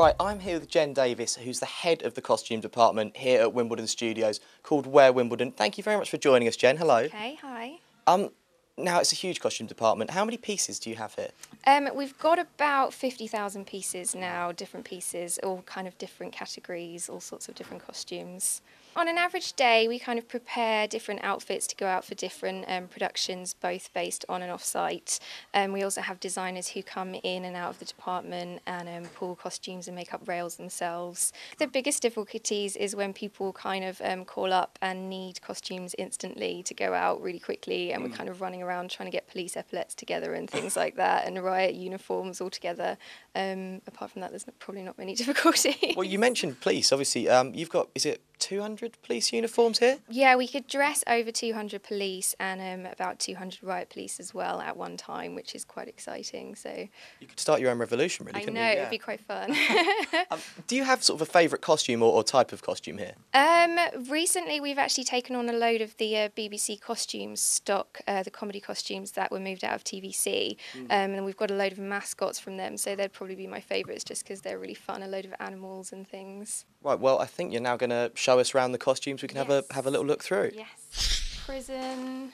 Right, I'm here with Jen Davis, who's the head of the costume department here at Wimbledon Studios, called Wear Wimbledon. Thank you very much for joining us, Jen. Hello. Okay, hi. Um, now it's a huge costume department. How many pieces do you have here? Um, we've got about 50,000 pieces now, different pieces, all kind of different categories, all sorts of different costumes. On an average day, we kind of prepare different outfits to go out for different um, productions, both based on and off site. Um, we also have designers who come in and out of the department and um, pull costumes and make up rails themselves. The biggest difficulties is when people kind of um, call up and need costumes instantly to go out really quickly, and we're kind of running around trying to get police epaulets together and things like that, and riot uniforms all together. Um, apart from that, there's probably not many difficulties. Well, you mentioned police. Obviously, um, you've got is it 200 police uniforms here? Yeah, we could dress over 200 police and um, about 200 riot police as well at one time, which is quite exciting. So You could start your own revolution, really. I couldn't know you? it Yeah. would be quite fun. Um, do you have sort of a favourite costume or, or type of costume here? um, recently, we've actually taken on a load of the uh, BBC costumes stock, uh, the comedy costumes that were moved out of TVC, um, and we've got a load of mascots from them. So they'd probably be my favourites just because they're really fun. A load of animals and things. Right. Well, I think you're now going to show us around the costumes. We can have a have a little look through. Yes. Prison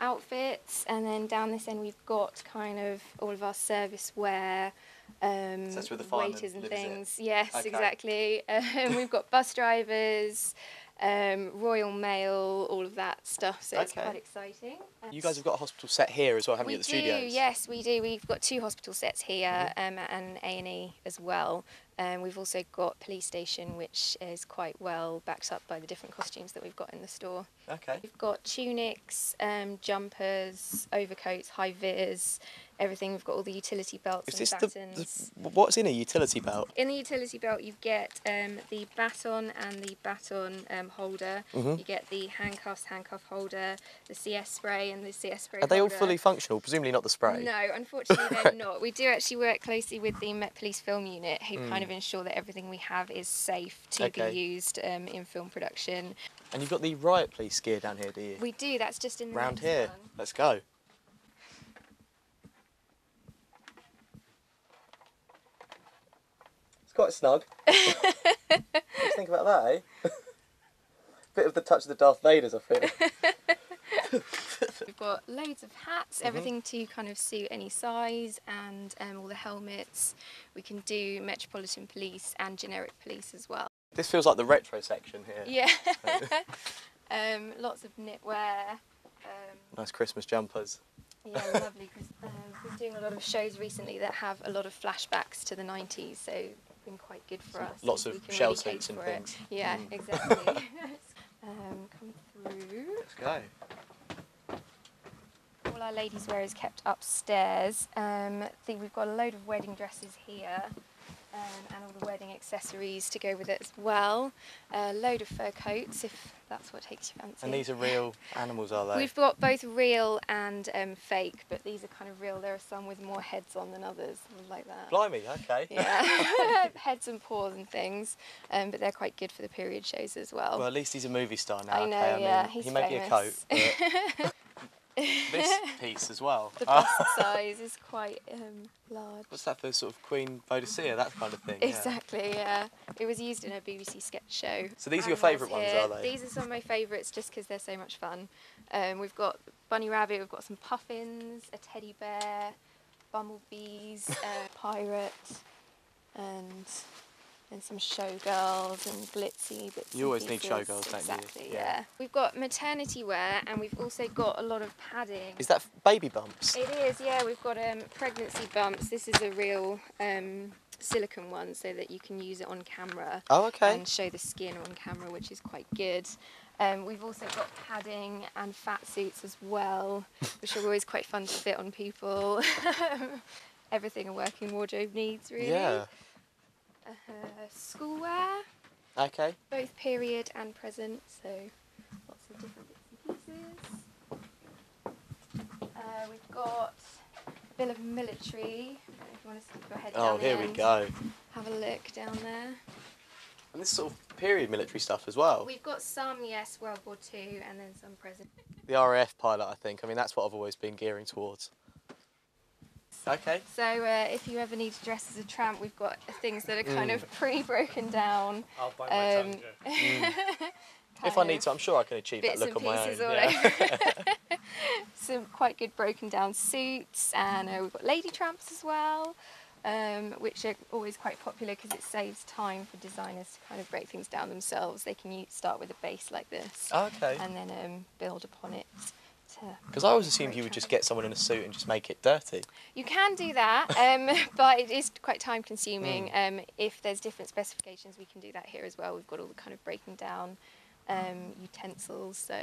outfits, and then down this end we've got kind of all of our service wear. Um, So that's where the waiters and live, is it? things. Yes, Okay. exactly. Um, we've got bus drivers, um, Royal Mail, all of that stuff. So it's Okay. quite exciting. You guys have got a hospital set here as well, haven't we you, at the do, studios? yes, we do. We've got two hospital sets here um, and A and E as well. Um, we've also got police station, which is quite well backed up by the different costumes that we've got in the store. Okay. We've got tunics, um, jumpers, overcoats, high vis, everything. We've got all the utility belts Is and this the, batons. the what's in a utility belt? In the utility belt, you get um, the baton and the baton um, holder. Mhm. You get the handcuffs, handcuff holder, the CS spray, and the CS spray. Are they all fully functional? Presumably not the spray. No, unfortunately they're not. We do actually work closely with the Met Police Film Unit, who kind Mm. of ensure that everything we have is safe to Okay. be used um, in film production. And you've got the riot police gear down here, do you? We do. That's just in the Round here. one. Let's go. It's quite snug. what do you think about that, eh? Bit of the touch of the Darth Vaders, I feel. Loads of hats, Mm-hmm. everything to kind of suit any size, and um, all the helmets. We can do Metropolitan Police and generic police as well. This feels like the retro section here. Yeah. um, lots of knitwear. Um, Nice Christmas jumpers. Yeah, lovely. um, we've been doing a lot of shows recently that have a lot of flashbacks to the 90s, so it's been quite good for us. lots of shell really suits and for it. things. Yeah, Mm. exactly. um, come through. Let's go. All our ladies' wear is kept upstairs. Um, I think we've got a load of wedding dresses here. Um, and all the wedding accessories to go with it as well. A load of fur coats, if that's what takes your fancy. And these are real animals, are they? We've got both real and um, fake, but these are kind of real. There are some with more heads on than others, like that. Blimey, okay. Yeah, heads and paws and things, um, but they're quite good for the period shows as well. Well, at least he's a movie star now. I know, okay? I mean, yeah, he's he may be a coat, but this piece as well. the Oh, bust size is quite um, large. what's that for? Sort of Queen Boadicea, that kind of thing. Exactly, yeah. It was used in a BBC sketch show. So these are your favourite ones, are they? These are some of my favourites just because they're so much fun. Um, we've got Bunny Rabbit, we've got some puffins, a teddy bear, bumblebees, a pirate, and and some showgirls and glitzy bits. You always need showgirls, don't you? Exactly, Yeah. yeah. We've got maternity wear and we've also got a lot of padding. Is that baby bumps? It is, yeah. We've got um, pregnancy bumps. This is a real um, silicone one, so that you can use it on camera Oh, okay. and show the skin on camera, which is quite good. Um, we've also got padding and fat suits as well, which are always quite fun to fit on people. Everything a working wardrobe needs, really. Yeah. Uh, schoolwear, Okay. both period and present, so lots of different bits and pieces. Uh, we've got a bit of military. I don't know if you want to stick your head Oh, down here we go. Have a look down there. And this sort of period military stuff as well. We've got some, yes, World War Two, and then some present. The RAF pilot, I think. I mean, that's what I've always been gearing towards. Okay. So uh, if you ever need to dress as a tramp, we've got things that are kind Mm. of pre-broken down. I'll bite my Um, tongue. Joe. If I need to, I'm sure I can achieve that look and on my own. all Yeah. over. Some quite good broken down suits, and uh, we've got lady tramps as well, um, which are always quite popular because it saves time for designers to kind of break things down themselves. They can use, start with a base like this, okay. and then um, build upon it. To Because I always assumed you would just get someone in a suit and just make it dirty. You can do that, um, but it is quite time consuming. Mm. Um, if there's different specifications, we can do that here as well. We've got all the kind of breaking down um, utensils. So,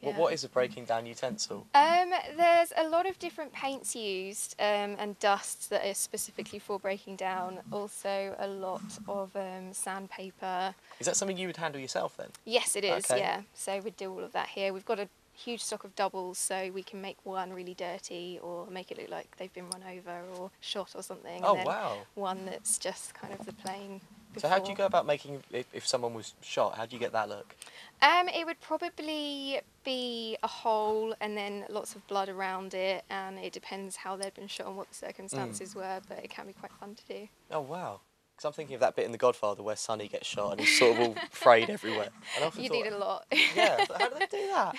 What, yeah. what is a breaking down utensil? Um, there's a lot of different paints used um, and dusts that are specifically for breaking down. Also, a lot of um, sandpaper. Is that something you would handle yourself then? Yes, it is. Okay. Yeah. So we do all of that here. We've got a huge stock of doubles, so we can make one really dirty or make it look like they've been run over or shot or something. Oh and then wow. One that's just kind of the plain. So how do you go about making if, if someone was shot? How do you get that look? Um, it would probably be a hole and then lots of blood around it, and it depends how they'd been shot and what the circumstances Mm. were. But it can be quite fun to do. Oh wow. Because I'm thinking of that bit in The Godfather where Sonny gets shot and he's sort of all frayed everywhere. You thought, need a lot. yeah. How do they do that?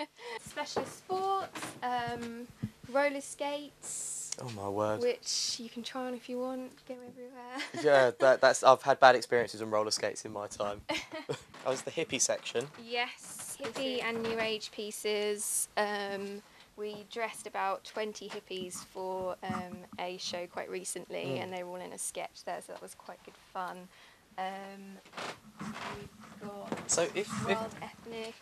Specialist sports, um, roller skates, Oh my word. which you can try on if you want. Go everywhere. Yeah, that, that's I've had bad experiences on roller skates in my time. I was the hippie section. Yes, hippie and new age pieces. Um, we dressed about 20 hippies for um, a show quite recently, Mm. and they were all in a sketch there, so that was quite good fun. Um, we've got So if, if Ethnic.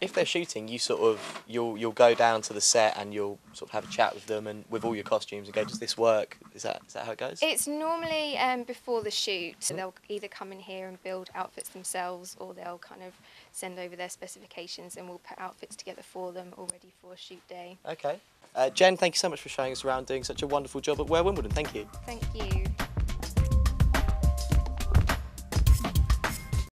If they're shooting, you sort of you'll you'll go down to the set and you'll sort of have a chat with them and with all your costumes and go, does this work? Is that is that how it goes? It's normally um, before the shoot. They'll either come in here and build outfits themselves, or they'll kind of send over their specifications, and we'll put outfits together for them, already for shoot day. Okay. Uh, Jen, thank you so much for showing us around, doing such a wonderful job at Wear Wimbledon. Thank you. Thank you.